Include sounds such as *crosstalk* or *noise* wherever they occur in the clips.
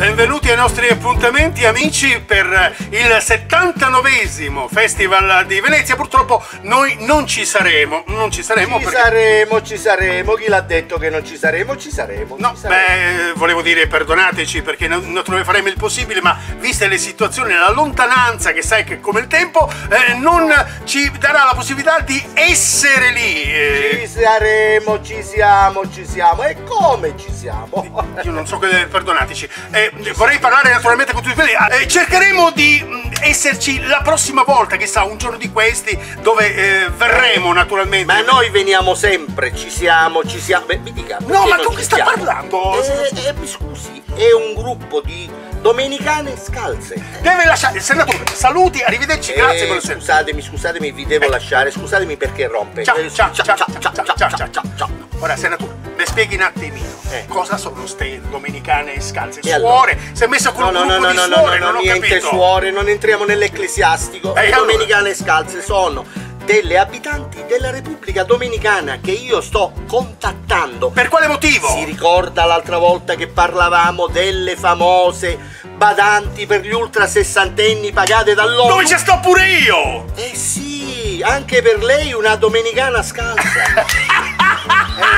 benvenuti ai nostri appuntamenti amici per il 79esimo Festival di Venezia. Purtroppo noi non ci saremo, non ci saremo Ci perché... saremo, ci saremo. Chi l'ha detto che non ci saremo? Ci saremo. No, ci saremo. beh, volevo dire perdonateci perché non- faremo il possibile, ma viste le situazioni, la lontananza che sai che è come il tempo, eh, non ci darà la possibilità di essere lì. eh. Ci saremo, ci siamo, ci siamo. E come ci siamo? Io non so che perdonateci. Eh, vorrei parlare naturalmente con tutti quelli. Eh, cercheremo di esserci la prossima volta, chissà, un giorno di questi, dove eh, verremo naturalmente. Ma noi veniamo sempre, ci siamo, ci siamo. Beh, mi dica. No, ma con chi sta siamo? parlando? Eh, eh, mi scusi, è un gruppo di domenicane scalze. Deve lasciare senatore. Saluti, arrivederci, grazie Eh, per senso. scusatemi, scusatemi, vi devo lasciare. Scusatemi perché rompe. Ciao, Eh, ciao, ciao, ciao, ciao, ciao, ciao, ciao, ciao. Ora, senatore, spieghi un attimino Eh. cosa sono ste domenicane scalze? E allora? Suore? Si è messa con No, un no, no, no, di no, no, suore, no, non ho niente capito. suore, non entriamo nell'ecclesiastico. Eh, Le allora? domenicane scalze sono delle abitanti della Repubblica Dominicana che io sto contattando. Per quale motivo? Si ricorda l'altra volta che parlavamo delle famose badanti per gli ultra sessantenni pagate dall'ONU? Dove ci sto pure io? Eh sì, anche per lei una domenicana scalza. *laughs*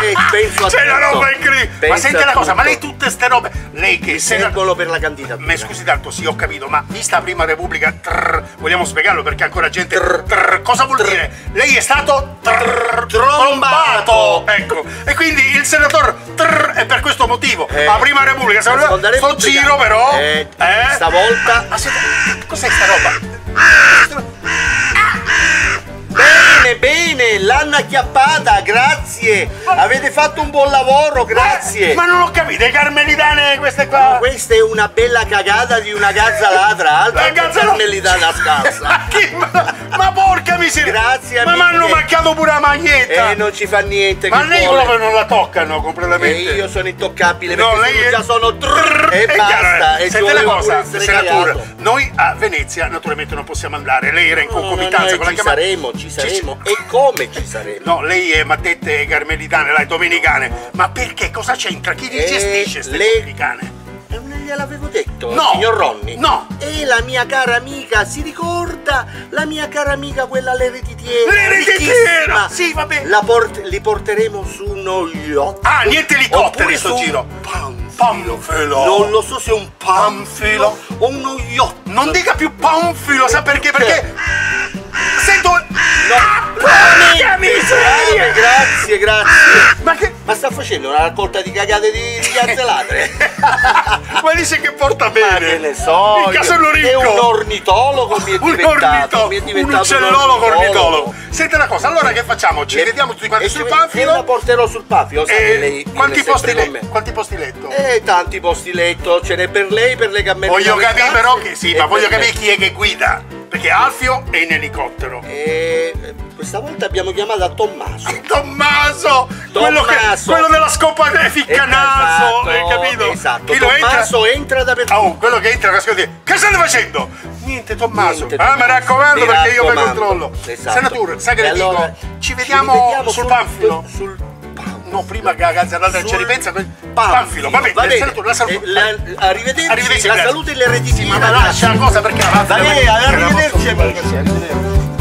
eh, penso a C'è tutto. roba incredibile. Ma senti una cosa, ma lei tutte ste robe, lei che Mi se ne- servono per la candidatura. Mi scusi tanto, sì, ho capito, ma vista la prima repubblica, trrr, vogliamo spiegarlo perché ancora gente. Trrr. trrr, cosa vuol dire? Lei è stato trrr, Trombato. Ecco, e quindi il senatore trrr, è per questo motivo. Eh. La prima repubblica, se La non seconda sto giro però. Eh, stavolta- Ah, aspetta, cos'è sta roba? Bene, l'hanno acchiappata, grazie. Avete fatto un buon lavoro, grazie. Ma non ho capito, carmelitane queste qua. Questa è una bella cagata di una gazza ladra, altro La gazza- carmelitana scalza. *laughs* Ma, chi- ma, ma porca miseria! Grazie, Ma mi hanno macchiato pure la maglietta! E non ci fa niente. ma lei vuole. proprio non la toccano E completamente. io sono intoccabile No, lei sono è- già sono trrr, e È basta. chiaro, E ci Senti volevo cosa, senatore, noi a Venezia naturalmente non possiamo andare, lei era in No, no, no, concomitanza noi con la ci chiamata. saremo, ci saremo. E come ci saremo? No, lei è mattette carmelitane, lei domenicane. Ma perché? Cosa c'entra? Chi li Eh, gestisce queste le- domenicane? E non gliel'avevo detto, No, signor Ronny? no. E la mia cara amica, si ricorda? La mia cara amica, quella l'ereditiera. L'ereditiera! Sì, vabbè. La port- li porteremo su uno yacht. Ah, niente elicotteri sto su giro. Panfilo. Panfilo. Non lo so se è un Panfilo. panfilo o uno yacht. Non dica più panfilo, sa perché? Perché... Sento... No, miseria! brave, grazie, grazie. Ma che... Ma facendo una raccolta di cagate di, di gazze ladre? *laughs* Ma dice che porta Ma bene. che ne so, Mica io- sono è ricco. un ornitologo mi è *laughs* un diventato, mi è un uccellologo ornitologo. Senti una cosa, allora che facciamo? Ci Le- vediamo tutti quanti sul ci- E la panfilo? porterò sul panfilo, sai che E lei quanti posti, le- quanti posti letto? Eh, tanti posti letto, ce n'è per lei, per le cammelle. voglio capire però che sì, ma voglio capire chi è che guida. Perché Alfio è in elicottero. E questa volta abbiamo chiamato a Tommaso. *laughs* Tommaso! Quello, che, Tommaso. quello della scopa del ficcanaso, Esatto, hai capito? Esatto, Chi lo entra? Tommaso entra, dappertutto. Oh, quello che entra che state facendo? Niente Tommaso. Niente, ah, mi Tommaso. raccomando perché io mi controllo. Esatto. Senatore, sai che allora dico? Ci vediamo, sul, panfilo. Sul No, prima che la gazzarata ci sul ripensa. Panfilo, va bene, va bene. senatore, la saluto. Eh, la- arrivederci, Arrivederci, la grazie. salute e le reditine. Sì, ma lascia la cosa perché la Va bene, arrivederci arrivederci.